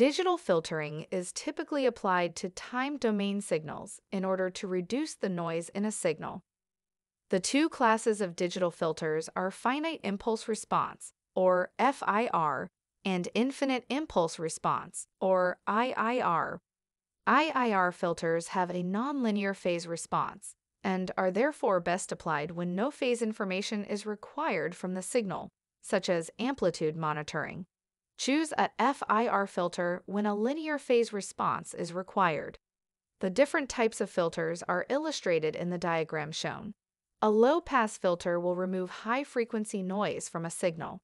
Digital filtering is typically applied to time domain signals in order to reduce the noise in a signal. The two classes of digital filters are finite impulse response, or FIR, and infinite impulse response, or IIR. IIR filters have a nonlinear phase response and are therefore best applied when no phase information is required from the signal, such as amplitude monitoring. Choose a FIR filter when a linear phase response is required. The different types of filters are illustrated in the diagram shown. A low-pass filter will remove high-frequency noise from a signal.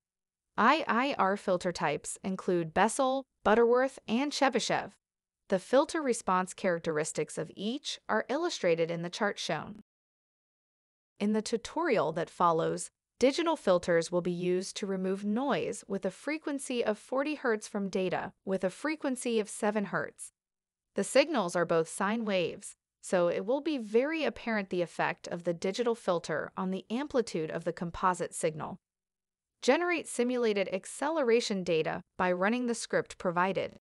IIR filter types include Bessel, Butterworth, and Chebyshev. The filter response characteristics of each are illustrated in the chart shown. In the tutorial that follows, digital filters will be used to remove noise with a frequency of 40 Hz from data with a frequency of 7 Hz. The signals are both sine waves, so it will be very apparent the effect of the digital filter on the amplitude of the composite signal. Generate simulated acceleration data by running the script provided.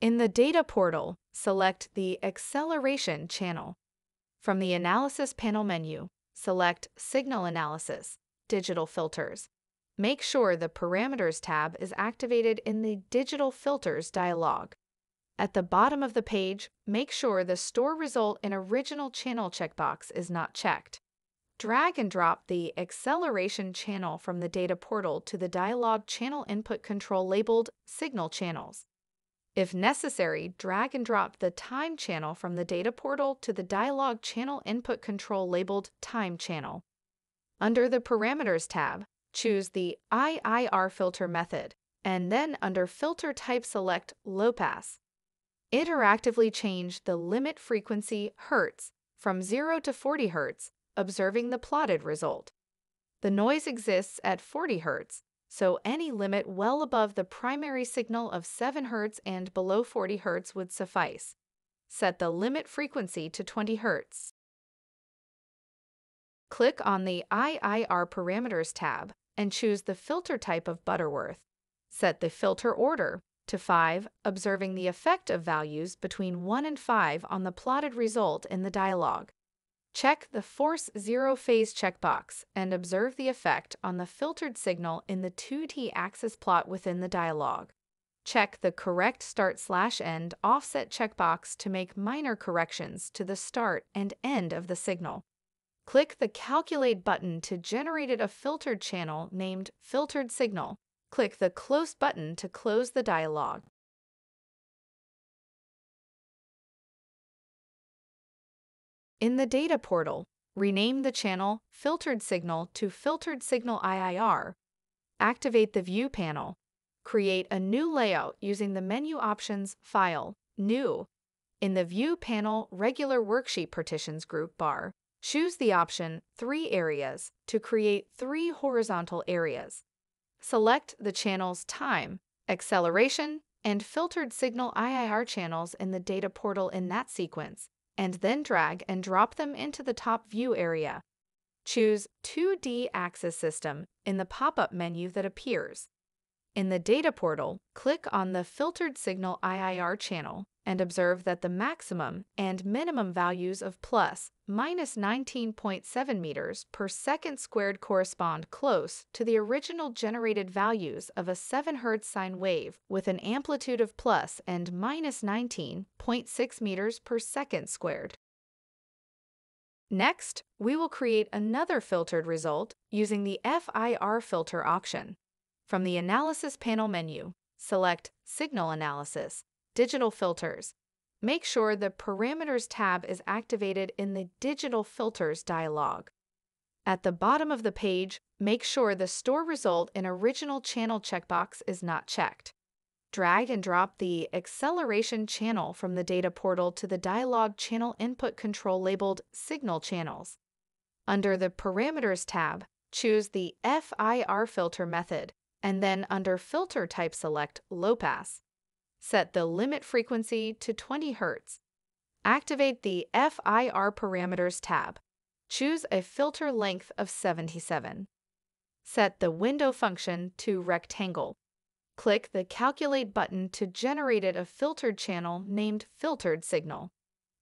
In the Data portal, select the Acceleration channel. From the Analysis panel menu, select Signal Analysis, Digital Filters. Make sure the Parameters tab is activated in the Digital Filters dialog. At the bottom of the page, make sure the Store Result in Original Channel checkbox is not checked. Drag and drop the Acceleration channel from the Data portal to the dialog Channel Input Control labeled Signal Channels. If necessary, drag and drop the Time channel from the Data portal to the dialog Channel Input Control labeled Time channel. Under the Parameters tab, choose the IIR filter method, and then under Filter Type select Low Pass. Interactively change the limit frequency Hertz from 0 to 40 Hz, observing the plotted result. The noise exists at 40 Hz, so any limit well above the primary signal of 7 Hz and below 40 Hz would suffice. Set the limit frequency to 20 Hz. Click on the IIR Parameters tab and choose the filter type of Butterworth. Set the filter order to 5, observing the effect of values between 1 and 5 on the plotted result in the dialog. Check the Force Zero Phase checkbox and observe the effect on the filtered signal in the 2D axis plot within the dialog. Check the Correct Start Slash End Offset checkbox to make minor corrections to the start and end of the signal. Click the Calculate button to generate a filtered channel named Filtered Signal. Click the Close button to close the dialog. In the Data portal, rename the channel Filtered Signal to Filtered Signal IIR. Activate the View panel. Create a new layout using the menu options File, New. In the View panel Regular Worksheet Partitions group bar, choose the option Three Areas to create three horizontal areas. Select the channel's Time, Acceleration, and Filtered Signal IIR channels in the Data portal in that sequence and then drag and drop them into the top view area. Choose 2D Axis System in the pop-up menu that appears. In the Data portal, click on the Filtered Signal IIR channel and observe that the maximum and minimum values of plus minus 19.7 meters per second squared correspond close to the original generated values of a 7 Hz sine wave with an amplitude of plus and minus 19.6 meters per second squared. Next, we will create another filtered result using the FIR filter option. From the Analysis panel menu, select Signal Analysis Digital Filters. Make sure the Parameters tab is activated in the Digital Filters dialog. At the bottom of the page, make sure the Store Result in Original Channel checkbox is not checked. Drag and drop the Acceleration channel from the data portal to the dialog Channel Input Control labeled Signal Channels. Under the Parameters tab, choose the FIR filter method, and then under Filter Type select Low Pass. Set the limit frequency to 20 Hz. Activate the FIR Parameters tab. Choose a filter length of 77. Set the window function to rectangle. Click the Calculate button to generate a filtered channel named Filtered Signal.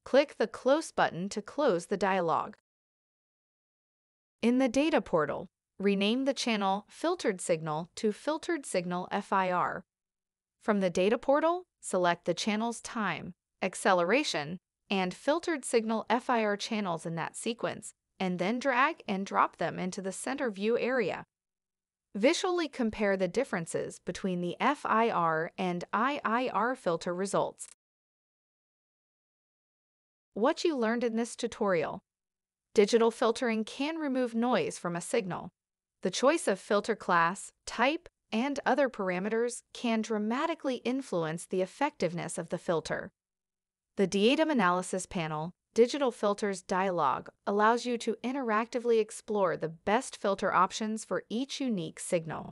Click the Close button to close the dialog. In the Data Portal, rename the channel Filtered Signal to Filtered Signal FIR. From the Data Portal, select the channel's time, acceleration, and filtered signal FIR channels in that sequence, and then drag and drop them into the center view area. Visually compare the differences between the FIR and IIR filter results. What you learned in this tutorial. Digital filtering can remove noise from a signal. The choice of filter class, type, and other parameters can dramatically influence the effectiveness of the filter. The DIAdem Analysis Panel Digital Filters dialog allows you to interactively explore the best filter options for each unique signal.